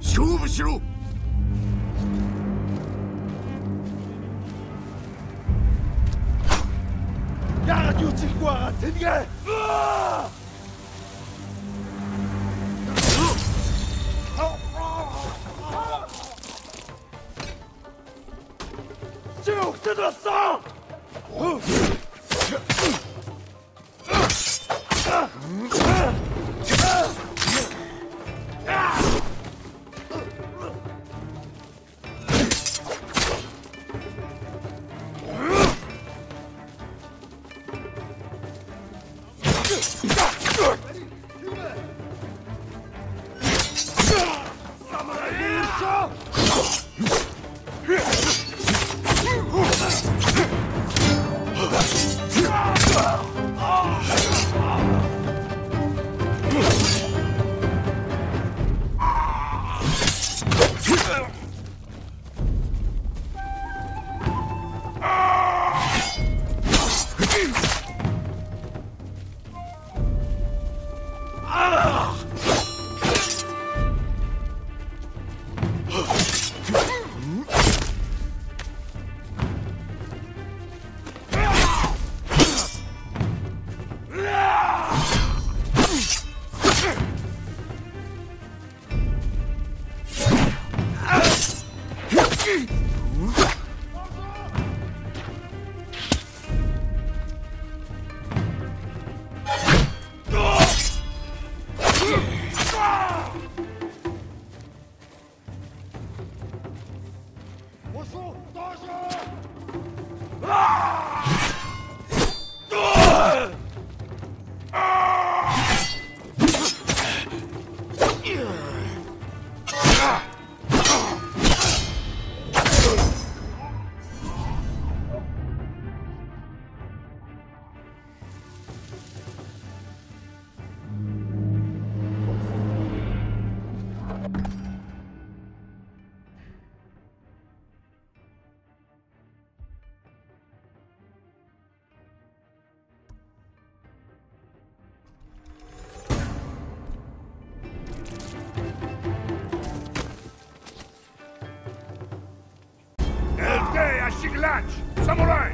修不修压这个杀 Yeah. Wyścig lać! Samurai!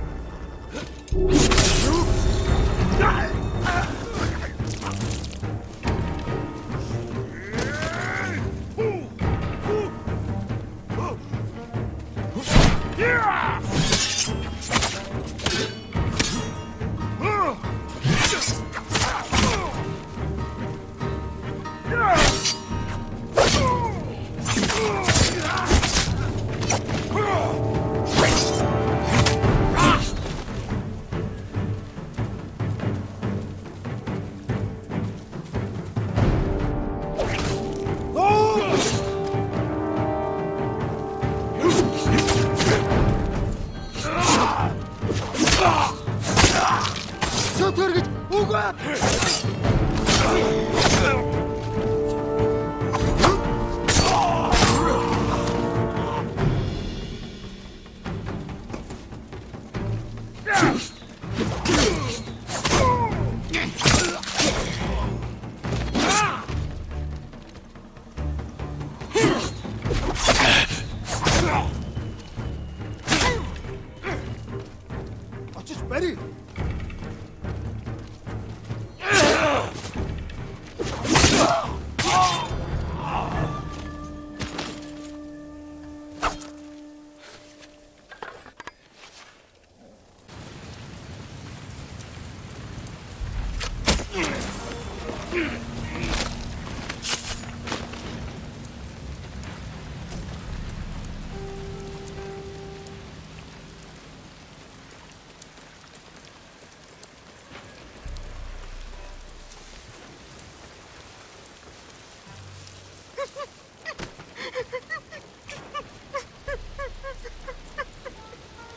ready?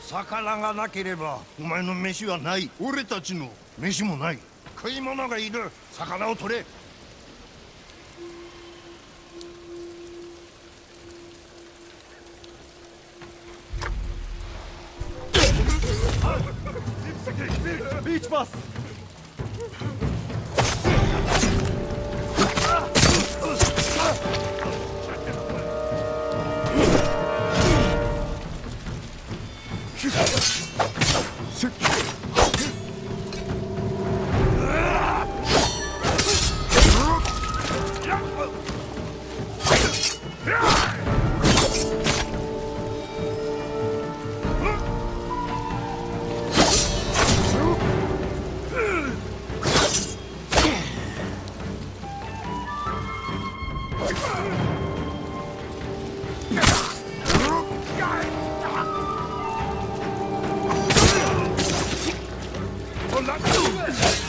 魚がなければお前の飯はない。俺たちの飯もない。食い物がいる。魚を取れ。ビーチバス。Guys! Land.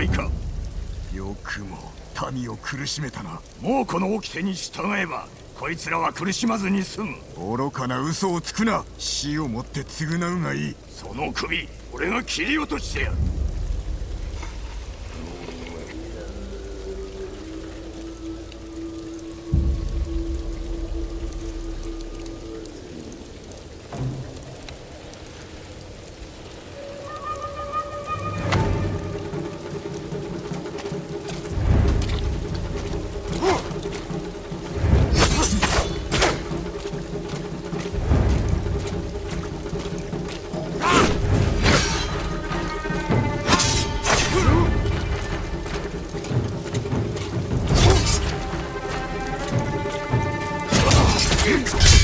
侍か。よくも民を苦しめたな。もうこの掟に従えばこいつらは苦しまずに済む。愚かな嘘をつくな。死をもって償うがいい。その首俺が切り落としてやる Freeze!